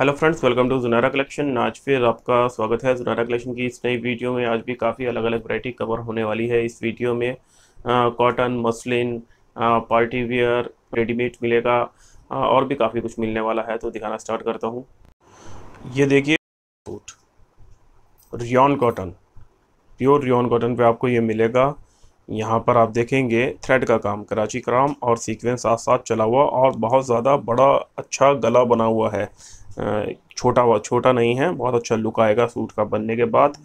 Hello friends welcome to Junara collection आज फिर आपका स्वागत है जुनारा कलेक्शन की। इस नई वीडियो में आज भी काफ़ी अलग अलग वैरायटी कवर होने वाली है। इस वीडियो में cotton muslin party wear readymade मिलेगा। आ, और भी काफ़ी कुछ मिलने वाला है तो दिखाना स्टार्ट करता हूँ। ये देखिए suit rayon cotton pure rayon cotton पे आपको ये मिलेगा। यहाँ पर आप देखेंगे थ्रेड का काम कराची क्राम और सीक्वेंस साथ साथ चला हुआ और बहुत ज़्यादा बड़ा अच्छा गला बना हुआ है। छोटा छोटा नहीं है, बहुत अच्छा लुक आएगा सूट का बनने के बाद।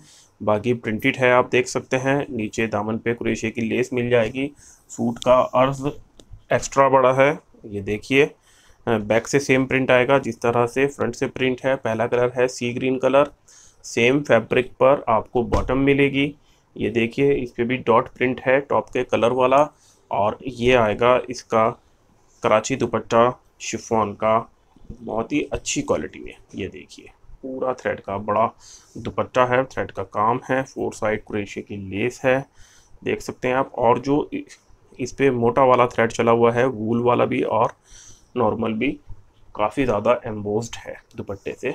बाकी प्रिंटेड है, आप देख सकते हैं, नीचे दामन पे कुरेशे की लेस मिल जाएगी। सूट का अर्ज़ एक्स्ट्रा बड़ा है, ये देखिए। बैक से सेम प्रिंट आएगा, जिस तरह से फ्रंट से प्रिंट है, पहला कलर है sea green colour same fabric पर आपको बॉटम मिलेगी। ये देखिए, इस पर भी डॉट प्रिंट है टॉप के कलर वाला। और ये आएगा इसका कराची दुपट्टा शिफॉन का। बहुत ही अच्छी क्वालिटी में ये देखिए। पूरा थ्रेड का बड़ा दुपट्टा है थ्रेड का काम है फोर साइड क्रेशे की लेस है। देख सकते हैं आप, और जो इस पर मोटा वाला थ्रेड चला हुआ है वूल वाला भी और नॉर्मल भी काफ़ी ज़्यादा एम्बोस्ड है दुपट्टे से।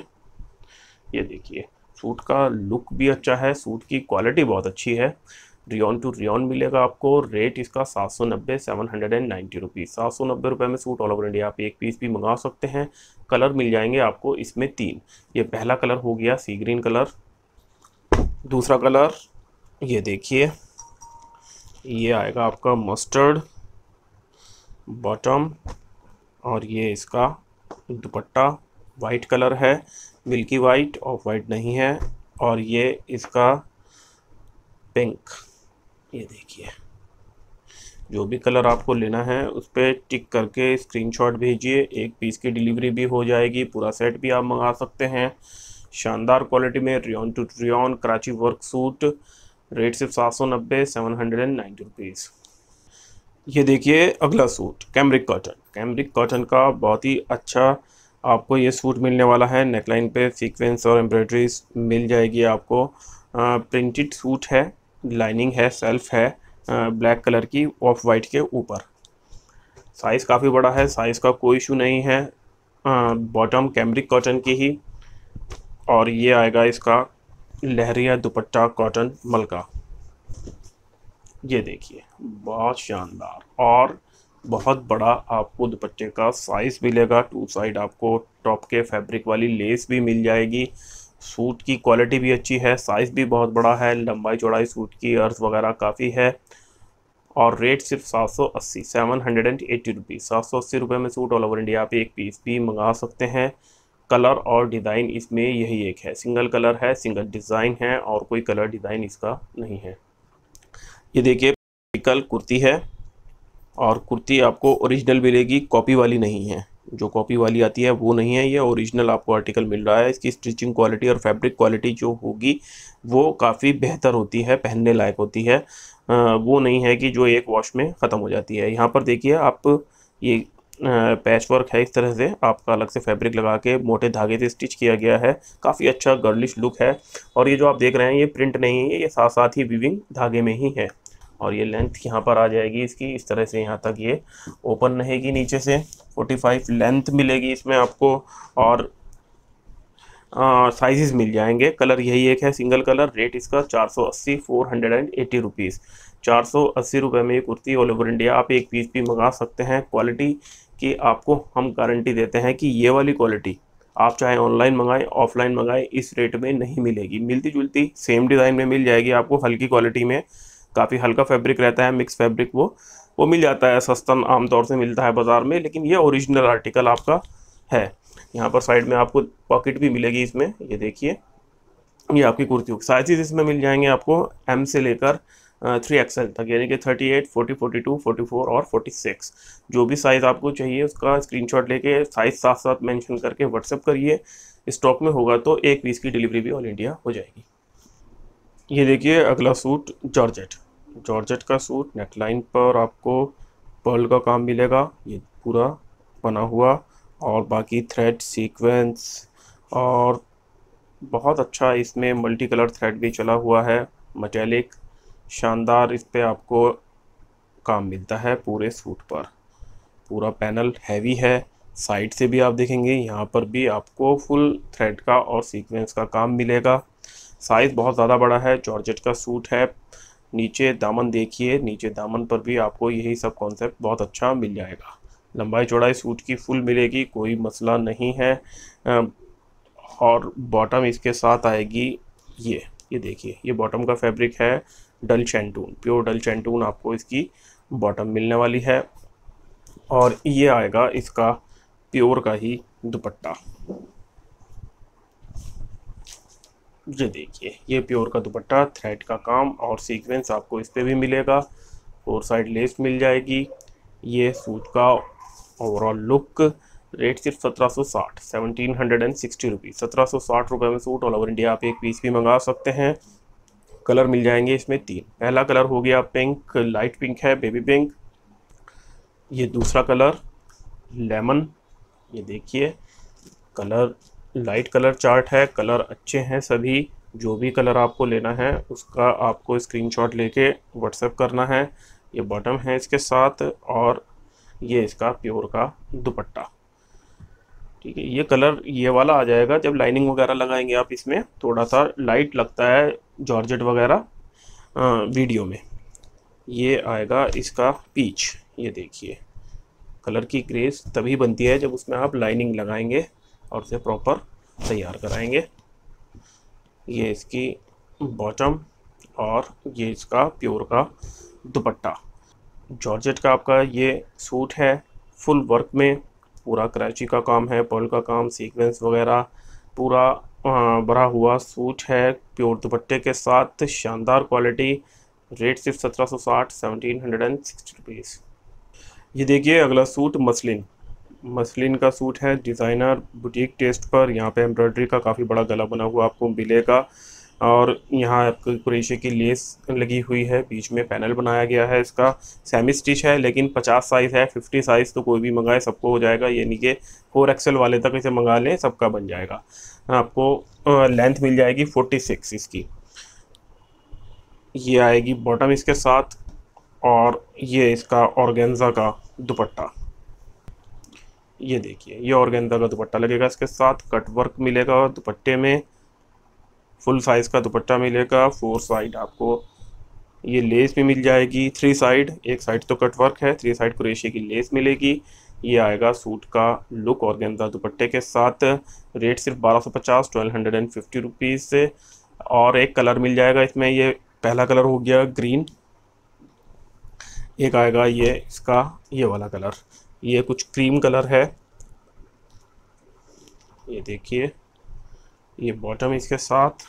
ये देखिए सूट का लुक भी अच्छा है सूट की क्वालिटी बहुत अच्छी है। रियन टू रियन मिलेगा आपको। रेट इसका सात सौ नब्बे seven hundred and ninety rupees सात सौ नब्बे रुपये में सूट ऑल ओवर इंडिया आप एक पीस भी मंगा सकते हैं। कलर मिल जाएँगे आपको इसमें तीन। ये पहला कलर हो गया सी ग्रीन कलर दूसरा कलर ये देखिए। ये आएगा आपका मस्टर्ड बॉटम और ये इसका दुपट्टा। वाइट कलर है। मिल्की वाइट ऑफ़ वाइट नहीं है। और ये इसका पिंक ये देखिए। जो भी कलर आपको लेना है, उस पर टिक करके स्क्रीनशॉट भेजिए। एक पीस की डिलीवरी भी हो जाएगी, पूरा सेट भी आप मंगा सकते हैं। शानदार क्वालिटी में rayon two rayon Karachi work suit rate सिर्फ़ सात सौ नब्बे seven hundred and ninety rupees ये देखिए अगला suit cambric cotton cambric cotton का बहुत ही अच्छा आपको ये सूट मिलने वाला है। नेकलाइन पे सीक्वेंस और एम्ब्रॉयडरीज मिल जाएगी आपको। प्रिंटेड सूट है। लाइनिंग है, सेल्फ है ब्लैक कलर की, ऑफ़ वाइट के ऊपर। साइज़ काफ़ी बड़ा है, साइज़ का कोई इशू नहीं है। बॉटम कैमरिक कॉटन की ही। और ये आएगा इसका लहरिया दुपट्टा कॉटन मलका। ये देखिए, बहुत शानदार। और बहुत बड़ा आपको दुपट्टे का साइज़ मिलेगा। टू साइड आपको टॉप के फैब्रिक वाली लेस भी मिल जाएगी। सूट की क्वालिटी भी अच्छी है साइज़ भी बहुत बड़ा है, लंबाई चौड़ाई सूट की अर्थ वगैरह काफ़ी है। और रेट सिर्फ़ सात सौ अस्सी seven hundred and eighty rupees सात सौ अस्सी रुपये में सूट ऑल ओवर इंडिया पे एक पीस भी मंगा सकते हैं। कलर और डिज़ाइन इसमें यही एक है सिंगल कलर है सिंगल डिज़ाइन है और कोई कलर डिज़ाइन इसका नहीं है। ये देखिए कल कुर्ती है और कुर्ती आपको ओरिजिनल मिलेगी कॉपी वाली नहीं है। जो कॉपी वाली आती है, वो नहीं है, ये ओरिजिनल आपको आर्टिकल मिल रहा है। इसकी स्टिचिंग क्वालिटी और फैब्रिक क्वालिटी जो होगी, वो काफ़ी बेहतर होती है, पहनने लायक होती है। वो नहीं है कि जो एक वॉश में ख़त्म हो जाती है। यहाँ पर देखिए, आप ये पैच वर्क है इस तरह से। आपका अलग से फैब्रिक लगा के मोटे धागे से स्टिच किया गया है। काफ़ी अच्छा गर्लिश लुक है। और ये जो आप देख रहे हैं, ये प्रिंट नहीं है, ये साथ साथ ही विविंग धागे में ही है। और ये लेंथ यहाँ पर आ जाएगी इसकी, इस तरह से यहाँ तक ये ओपन रहेगी नीचे से। 45 लेंथ मिलेगी इसमें आपको और साइजेस मिल जाएँगे। कलर यही एक है सिंगल कलर रेट इसका 480 480 रुपीज़ चार सौ अस्सी में ये कुर्ती ऑल ओवर इंडिया आप एक पीस भी मंगा सकते हैं। क्वालिटी की आपको हम गारंटी देते हैं कि ये वाली क्वालिटी आप चाहे ऑनलाइन मंगाएँ ऑफलाइन मंगाएँ, इस रेट में नहीं मिलेगी। मिलती जुलती सेम डिज़ाइन में मिल जाएगी आपको हल्की क्वालिटी में। काफ़ी हल्का फैब्रिक रहता है मिक्स फैब्रिक वो। वो मिल जाता है, सस्ता आमतौर से मिलता है बाज़ार में, लेकिन ये ओरिजिनल आर्टिकल आपका है। यहाँ पर साइड में आपको पॉकेट भी मिलेगी इसमें, ये देखिए। ये आपकी कुर्ती साइजेस इसमें मिल जाएँगे आपको एम से लेकर थ्री एक्सएल तक, यानी कि thirty eight forty forty two forty four और फोर्टी सिक्स जो भी साइज़ आपको चाहिए, उसका स्क्रीनशॉट लेके साइज़ साथ साथ मेंशन करके व्हाट्सअप करिए। स्टॉक में होगा तो एक पीस की डिलीवरी भी ऑल इंडिया हो जाएगी। ये देखिए अगला सूट जॉर्जेट जॉर्जेट का सूट, नेकलाइन पर आपको पर्ल का काम मिलेगा। ये पूरा बना हुआ और बाकी थ्रेड सीक्वेंस और बहुत अच्छा इसमें मल्टी कलर थ्रेड भी चला हुआ है। मटेलिक शानदार इस पर आपको काम मिलता है पूरे सूट पर। पूरा पैनल हैवी है। साइड से भी आप देखेंगे, यहाँ पर भी आपको फुल थ्रेड का और सीक्वेंस का काम मिलेगा। साइज़ बहुत ज़्यादा बड़ा है। जॉर्जेट का सूट है। नीचे दामन देखिए, नीचे दामन पर भी आपको यही सब कॉन्सेप्ट बहुत अच्छा मिल जाएगा। लंबाई चौड़ाई सूट की फुल मिलेगी, कोई मसला नहीं है। और बॉटम इसके साथ आएगी ये ये देखिए, ये बॉटम का फैब्रिक है डल चैंटून प्योर डल चैंटून आपको इसकी बॉटम मिलने वाली है। और ये आएगा इसका प्योर का ही दुपट्टा। ये देखिए, ये प्योर का दुपट्टा थ्रेड का काम और सीक्वेंस आपको इस पर भी मिलेगा। फोर साइड लेस मिल जाएगी। ये सूट का ओवरऑल लुक रेट सिर्फ़ सत्रह सौ साठ seventeen hundred and sixty rupees सत्रह सौ साठ रुपये में सूट ऑल ओवर इंडिया आप एक पीस भी मंगा सकते हैं। कलर मिल जाएँगे इसमें तीन। पहला कलर हो गया पिंक लाइट पिंक है बेबी पिंक ये दूसरा कलर लेमन ये देखिए कलर लाइट कलर चार्ट है, कलर अच्छे हैं सभी, जो भी कलर आपको लेना है, उसका आपको स्क्रीनशॉट लेके व्हाट्सएप करना है। ये बॉटम है इसके साथ और ये इसका प्योर का दुपट्टा। ठीक है, ये कलर, ये वाला आ जाएगा। जब लाइनिंग वगैरह लगाएँगे आप इसमें थोड़ा सा लाइट लगता है जॉर्जेट वगैरह वीडियो में। ये आएगा इसका पीच ये देखिए। कलर की ग्रेस तभी बनती है जब उसमें आप लाइनिंग लगाएँगे। और उसे प्रॉपर तैयार कराएँगे। ये इसकी बॉटम और ये इसका प्योर का दुपट्टा। जॉर्जेट का आपका ये सूट है फुल वर्क में, पूरा कराची का काम है पर्ल का काम सीक्वेंस वगैरह, पूरा भरा हुआ सूट है प्योर दुपट्टे के साथ, शानदार क्वालिटी रेट सिर्फ़ सत्रह सौ साठ seventeen hundred and sixty rupees ये देखिए अगला सूट मसलिन। मसलिन का सूट है डिज़ाइनर बुटीक टेस्ट पर। यहाँ पे एम्ब्रॉयडरी का काफ़ी बड़ा गला बना हुआ आपको मिलेगा। और यहाँ आपको कुरेशे की लेस लगी हुई है, बीच में पैनल बनाया गया है इसका। सेमी स्टिच है, लेकिन 50 साइज़ है 50 साइज़ तो कोई भी मंगाए, सबको हो जाएगा। ये नहीं कि फोर एक्सएल वाले तक इसे मंगा लें, सबका बन जाएगा। आपको लेंथ मिल जाएगी 46 इसकी। ये आएगी बॉटम इसके साथ, और ये इसका ऑर्गेन्जा का दुपट्टा। ये देखिए, ये ऑर्गेन्जा का दुपट्टा लगेगा, इसके साथ कट वर्क मिलेगा, दुपट्टे में फुल साइज़ का दुपट्टा मिलेगा फोर साइड आपको ये लेस भी मिल जाएगी थ्री साइड एक साइड तो कट वर्क है थ्री साइड कुरेशी की लेस मिलेगी, ये आएगा सूट का लुक और गेंदा दुपट्टे के साथ रेट सिर्फ़ बारह सौ पचास twelve hundred and fifty rupees से, और एक कलर मिल जाएगा इसमें, ये पहला कलर हो गया ग्रीन एक आएगा ये इसका, ये वाला कलर ये कुछ क्रीम कलर है। ये देखिए, ये बॉटम इसके साथ।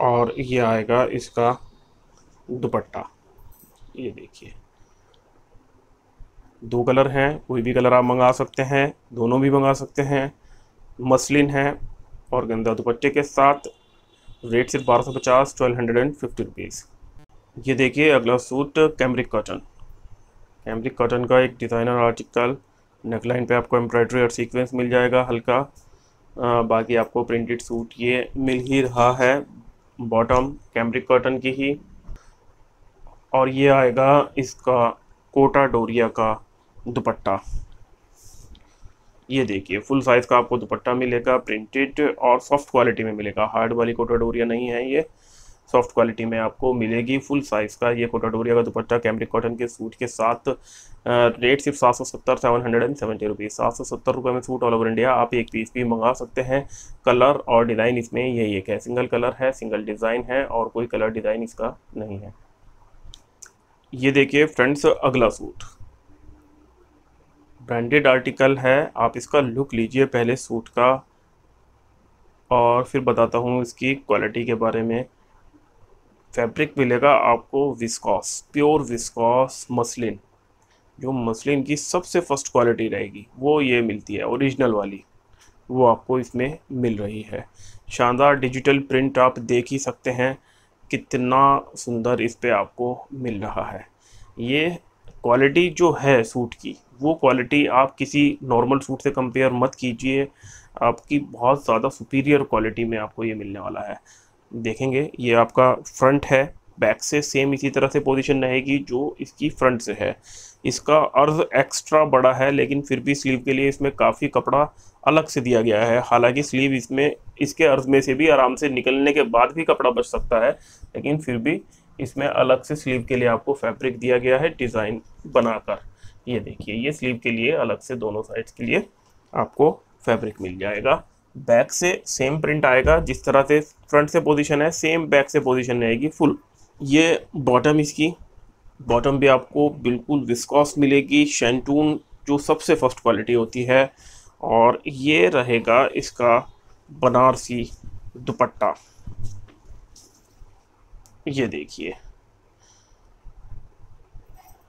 और ये आएगा इसका दुपट्टा। ये देखिए, दो कलर हैं, कोई भी कलर आप मंगा सकते हैं, दोनों भी मंगा सकते हैं। मसलिन है और गंदा दुपट्टे के साथ। रेट सिर्फ़ बारह सौ पचास twelve hundred and fifty rupees ये देखिए अगला suit cambric cotton cambric cotton का एक डिज़ाइनर आर्टिकल नेकलाइन पे आपको एम्ब्रॉयडरी और सीक्वेंस मिल जाएगा हल्का। बाकी आपको प्रिंटेड सूट ये मिल ही रहा है बॉटम कैमरिक कॉटन की ही। और ये आएगा इसका कोटा डोरिया का दुपट्टा। ये देखिए फुल साइज़ का आपको दुपट्टा मिलेगा प्रिंटेड और सॉफ्ट क्वालिटी में मिलेगा। हार्ड वाली कोटा डोरिया नहीं है ये। सॉफ्ट क्वालिटी में आपको मिलेगी फुल साइज़ का। ये कोटाडोरिया का दुपट्टा कैमरिक कॉटन के सूट के साथ रेट सिर्फ़ सात सौ सत्तर seven hundred and seventy rupees सात सौ सत्तर रुपये में सूट ऑल ओवर इंडिया आप एक पीस भी मंगा सकते हैं कलर और डिज़ाइन इसमें यही एक है। सिंगल कलर है सिंगल डिज़ाइन है और कोई कलर डिज़ाइन इसका नहीं है। ये देखिए फ्रेंड्स अगला सूट। ब्रांडेड आर्टिकल है, आप इसका लुक लीजिए पहले सूट का और फिर बताता हूँ इसकी क्वालिटी के बारे में। फैब्रिक मिलेगा आपको विस्कॉस प्योर विस्कॉस मसलिन जो मसलिन की सबसे फ़र्स्ट क्वालिटी रहेगी, वो ये मिलती है ओरिजिनल वाली। वो आपको इसमें मिल रही है। शानदार डिजिटल प्रिंट आप देख ही सकते हैं, कितना सुंदर इस पर आपको मिल रहा है। ये क्वालिटी जो है सूट की, वो क्वालिटी आप किसी नॉर्मल सूट से कंपेयर मत कीजिए। आपकी बहुत ज़्यादा सुपीरियर क्वालिटी में आपको ये मिलने वाला है। देखेंगे। ये आपका फ्रंट है। बैक से सेम इसी तरह से पोजीशन रहेगी जो इसकी फ्रंट से है। इसका अर्ज़ एक्स्ट्रा बड़ा है, लेकिन फिर भी स्लीव के लिए इसमें काफ़ी कपड़ा अलग से दिया गया है। हालाँकि स्लीव इसमें, इसके अर्ज़ में से भी आराम से निकलने के बाद भी कपड़ा बच सकता है, लेकिन फिर भी इसमें अलग से स्लीव के लिए आपको फैब्रिक दिया गया है डिज़ाइन बनाकर। ये देखिए, ये स्लीव के लिए अलग से दोनों साइड्स के लिए आपको फैब्रिक मिल जाएगा। बैक से सेम प्रिंट आएगा, जिस तरह से फ्रंट से पोजीशन है सेम बैक से पोजीशन रहेगी फुल ये बॉटम इसकी बॉटम भी आपको बिल्कुल विस्कॉस मिलेगी शेंटून जो सबसे फ़र्स्ट क्वालिटी होती है, और ये रहेगा इसका बनारसी दुपट्टा. ये देखिए.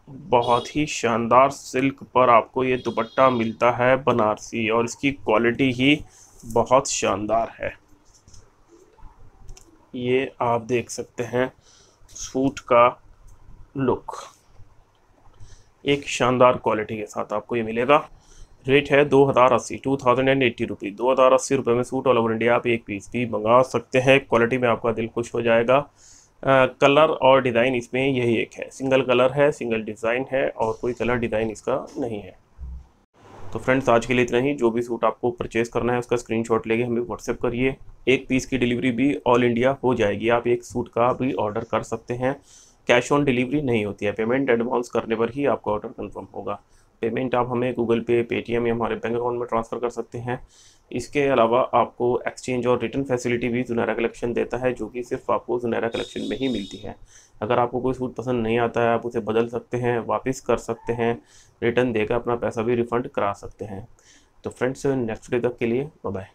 बहुत ही शानदार सिल्क पर आपको ये दुपट्टा मिलता है बनारसी, और इसकी क्वालिटी ही बहुत शानदार है। ये आप देख सकते हैं सूट का लुक। एक शानदार क्वालिटी के साथ आपको ये मिलेगा। रेट है दो हज़ार अस्सी two thousand and eighty rupees दो हज़ार अस्सी रुपये में सूट ऑल ओवर इंडिया आप एक पीस भी मंगा सकते हैं। क्वालिटी में आपका दिल खुश हो जाएगा। आ, कलर और डिज़ाइन इसमें यही एक है। सिंगल कलर है सिंगल डिज़ाइन है और कोई कलर डिज़ाइन इसका नहीं है। तो फ्रेंड्स, आज के लिए इतना ही। जो भी सूट आपको परचेज़ करना है, उसका स्क्रीनशॉट लेके हमें व्हाट्सएप करिए। एक पीस की डिलीवरी भी ऑल इंडिया हो जाएगी। आप एक सूट का भी ऑर्डर कर सकते हैं। कैश ऑन डिलीवरी नहीं होती है। पेमेंट एडवांस करने पर ही आपका ऑर्डर कन्फर्म होगा। पेमेंट आप हमें गूगल पे, पेटीएम या हमारे बैंक अकाउंट में ट्रांसफ़र कर सकते हैं। इसके अलावा आपको एक्सचेंज और रिटर्न फैसिलिटी भी जुनैरा कलेक्शन देता है, जो कि सिर्फ़ आपको जुनैरा कलेक्शन में ही मिलती है। अगर आपको कोई सूट पसंद नहीं आता है, आप उसे बदल सकते हैं, वापस कर सकते हैं, रिटर्न देकर अपना पैसा भी रिफ़ंड करा सकते हैं। तो फ्रेंड्स, नेक्स्ट डे तक के लिए बाय